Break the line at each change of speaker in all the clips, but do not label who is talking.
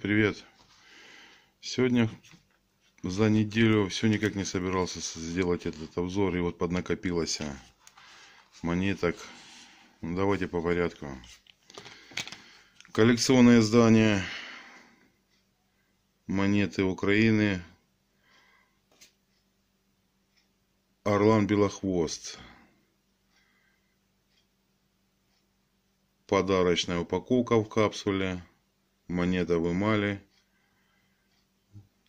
Привет. Сегодня за неделю все никак не собирался сделать этот обзор. И вот поднакопилось а, монеток. Ну, давайте по порядку. Коллекционное издание монеты Украины. Орлан Белохвост. Подарочная упаковка в капсуле монета в эмали.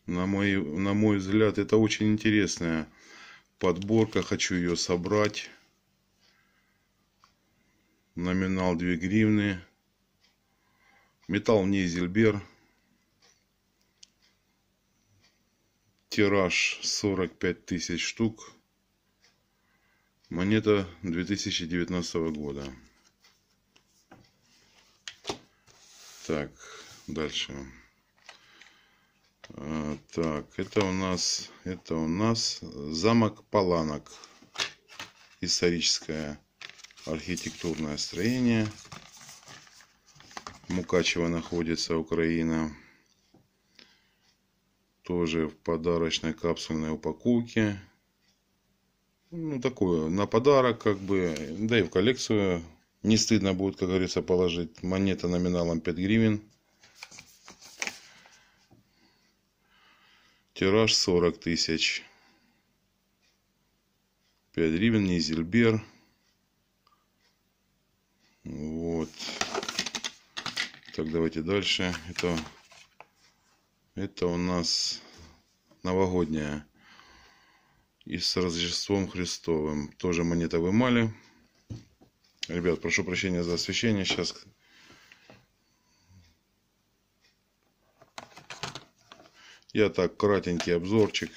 На мой, на мой взгляд, это очень интересная подборка. Хочу ее собрать. Номинал 2 гривны. Металл Нейзельбер. Тираж 45 тысяч штук. Монета 2019 года. Так, дальше. А, так, это у нас, это у нас замок Паланок. Историческое архитектурное строение. Мукачево находится, Украина. Тоже в подарочной капсульной упаковке. Ну, такое, на подарок, как бы, да и в коллекцию не стыдно будет, как говорится, положить монета номиналом 5 гривен. Тираж 40 тысяч. 5 гривен, Низельбер. Вот. Так, давайте дальше. Это, это у нас новогодняя. И с Рождеством Христовым. Тоже монета в эмали. Ребят, прошу прощения за освещение. Сейчас я так кратенький обзорчик.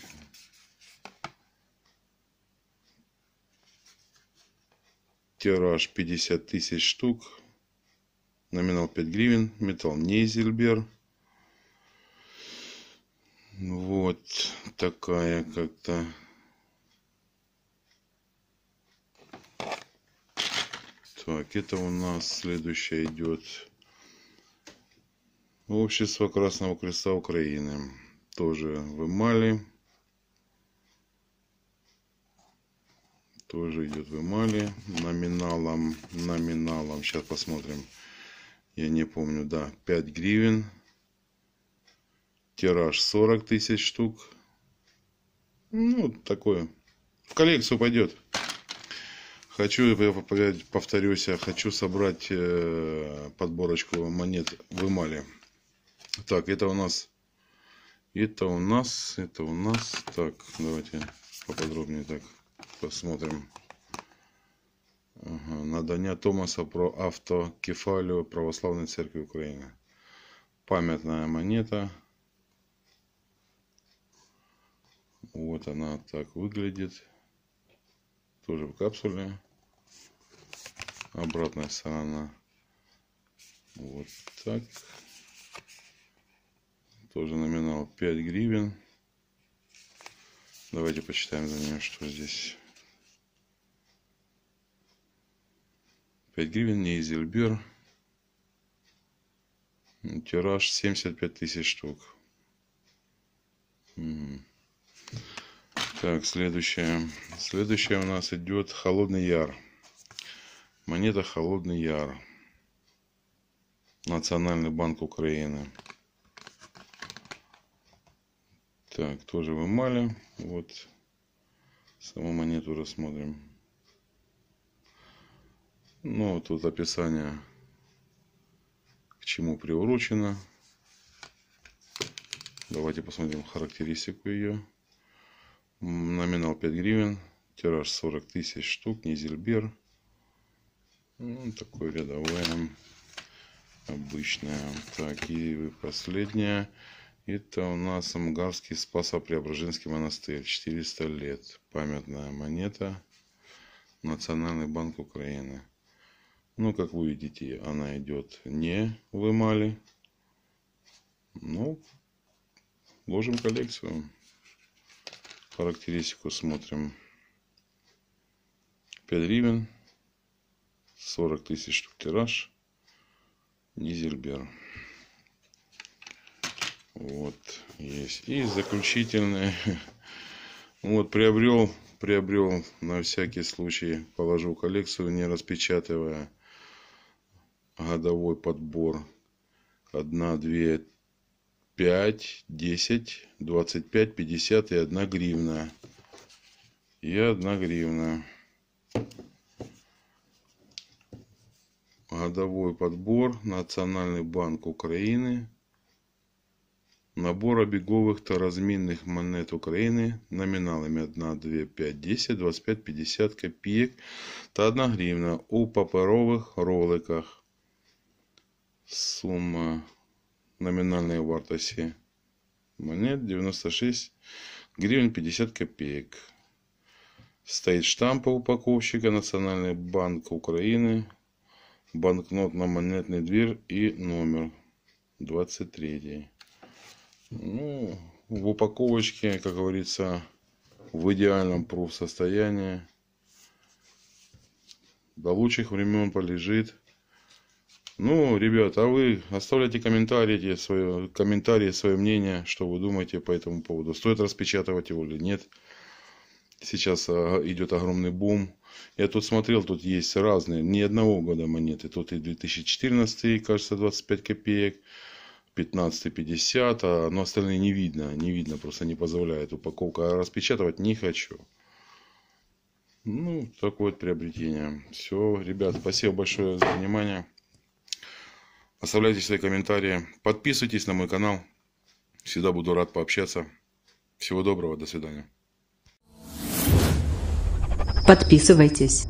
Тираж 50 тысяч штук. Номинал 5 гривен. Металл Нейзельбер. Вот такая как-то Так, это у нас следующее идет Общество Красного Креста Украины. Тоже в эмали. Тоже идет в эмали. Номиналом, номиналом, сейчас посмотрим. Я не помню, да, 5 гривен. Тираж 40 тысяч штук. Ну, такое. В коллекцию пойдет. Хочу, я повторюсь, я хочу собрать э, подборочку монет в эмали. Так, это у нас, это у нас, это у нас. Так, давайте поподробнее так посмотрим. Ага, надання Томаса про автокефалию Православной Церкви Украины. Памятная монета. Вот она так выглядит. Тоже в капсуле обратная сторона вот так тоже номинал 5 гривен. Давайте почитаем за нее что здесь. 5 гривен Нейзельбер тираж 75 тысяч штук. Так следующее следующее у нас идет холодный яр Монета Холодный Яр. Национальный банк Украины. Так, тоже в эмали. Вот саму монету рассмотрим. Ну, тут описание, к чему приурочено. Давайте посмотрим характеристику ее. Номинал 5 гривен. Тираж 40 тысяч штук. Низельбер. Ну, такое рядовое, обычное. Так, и последняя. Это у нас Амгарский Спасо-Преображенский монастырь. 400 лет. Памятная монета. Национальный банк Украины. Ну, как вы видите, она идет не в эмали. Ну, ложим коллекцию. Характеристику смотрим. 5 гривен. 40 тысяч штук тираж. Низельбер. Вот, есть. И заключительное. Вот, приобрел, приобрел на всякий случай, положу коллекцию, не распечатывая годовой подбор. Одна, две, пять, десять, двадцать пять, пятьдесят и одна гривна. И одна гривна. Годовой подбор. Национальный банк Украины. Набор обеговых та разминных монет Украины номиналами 1, 2, 5, 10, 25, 50 копеек та 1 гривна у паперових роликах. Сума номинальной вартости монет 96 гривен 50 копеек. Стоит штамп упаковщика Национальный банк Украины. Банкнот на монетный двір и номер 23. Ну, в упаковочке, как говорится, в идеальном пруф состоянии. До лучших времен полежит. Ну, ребят, а вы оставляйте комментарии, свое, комментарии, свое мнение, что вы думаете по этому поводу. Стоит распечатывать его или нет. Сейчас а, идет огромный бум. Я тут смотрел, тут есть разные, ни одного года монеты. Тут и 2014, кажется, 25 копеек. 15-50, а, но остальные не видно, не видно, просто не позволяет упаковка. А распечатывать не хочу. Ну, такое вот приобретение. Все, ребят, спасибо большое за внимание. Оставляйте свои комментарии. Подписывайтесь на мой канал. Всегда буду рад пообщаться. Всего доброго, до свидания.
Подписывайтесь.